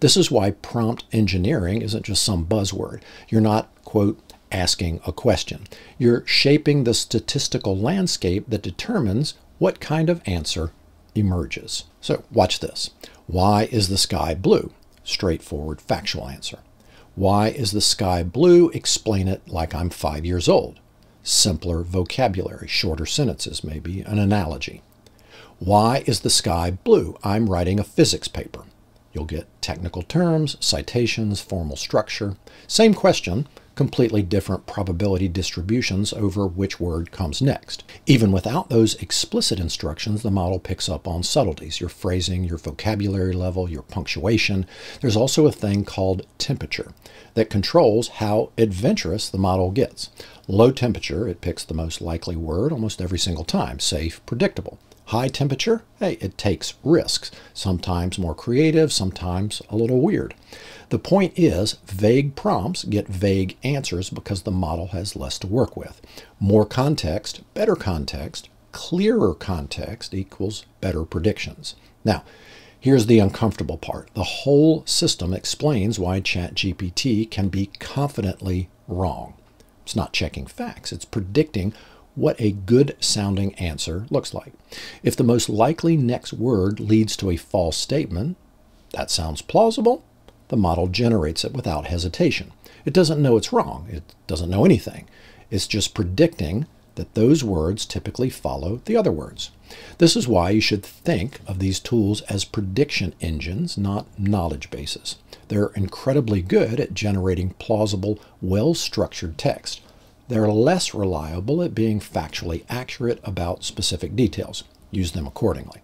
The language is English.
This is why prompt engineering isn't just some buzzword. You're not, quote, asking a question. You're shaping the statistical landscape that determines what kind of answer emerges. So watch this. Why is the sky blue? Straightforward factual answer. Why is the sky blue? Explain it like I'm five years old. Simpler vocabulary, shorter sentences, maybe an analogy. Why is the sky blue? I'm writing a physics paper. You'll get technical terms, citations, formal structure. Same question, completely different probability distributions over which word comes next. Even without those explicit instructions, the model picks up on subtleties, your phrasing, your vocabulary level, your punctuation. There's also a thing called temperature that controls how adventurous the model gets. Low temperature, it picks the most likely word almost every single time, safe, predictable. High temperature, hey, it takes risks, sometimes more creative, sometimes a little weird. The point is, vague prompts get vague answers because the model has less to work with. More context, better context, clearer context equals better predictions. Now, here's the uncomfortable part. The whole system explains why ChatGPT can be confidently wrong. It's not checking facts, it's predicting what a good sounding answer looks like. If the most likely next word leads to a false statement, that sounds plausible, the model generates it without hesitation. It doesn't know it's wrong. It doesn't know anything. It's just predicting that those words typically follow the other words. This is why you should think of these tools as prediction engines, not knowledge bases. They're incredibly good at generating plausible, well-structured text. They're less reliable at being factually accurate about specific details. Use them accordingly.